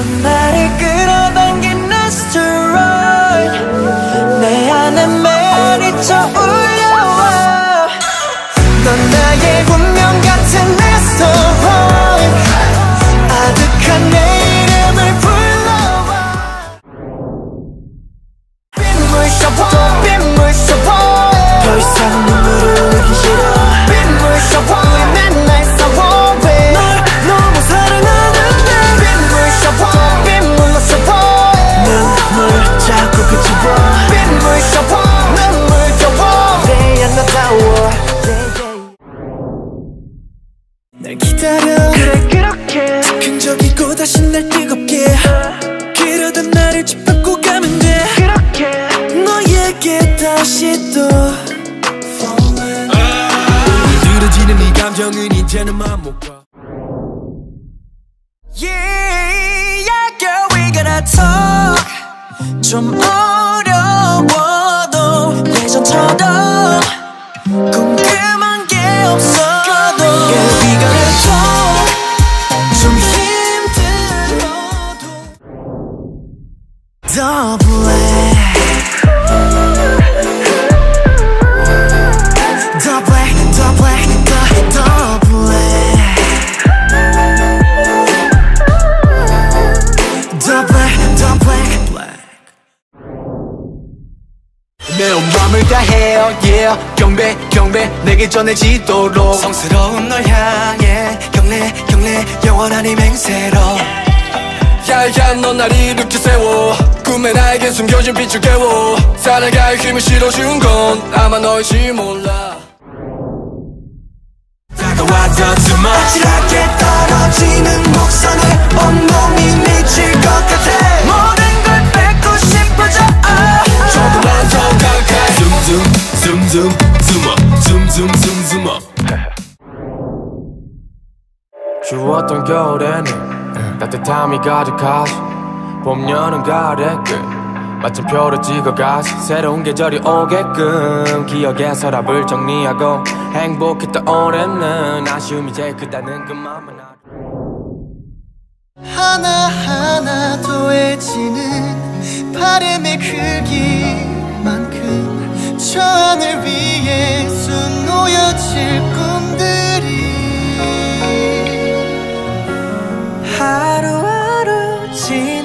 넌 다시 날 뜨겁게 그러던 나를 짓밟고 가면 돼. 그렇게. 너에게 다시 또 falling. 늘어지는 이 감정은 이제는 맘못 가 Yeah, yeah, girl, we gotta talk. 좀 어려워도 예전처럼 내온 맘을 다해요 yeah 경배 경배 내게 전해지도록 성스러운 널 향해 경례 경례 영원한 이 맹세로 야야 넌 날 일으켜 세워 꿈에 나에게 숨겨진 빛을 깨워. 살아갈 힘을 실어준 건 아마 너일지 몰라. 다가와졌지만 아찔하게 떨어지는 목선에 온몸이 미칠 것 같아. 모든 걸 뺏고 싶어져. 아, 조금만 더 가까이. 줌줌 줌줌 줌어. 줌줌 줌줌어. 추웠던 겨울에는 따뜻함이 가득하시 봄 여름 가을 끝 마침표를 찍어가서 새로운 계절이 오게끔 기억의 서랍을 정리하고 행복했던 올해는 아쉬움이 제일 크다는 그 마음은 하나하나 더해지는 바람의 크기만큼 저 하늘 위에 수 놓여질 꿈들이 하루하루 지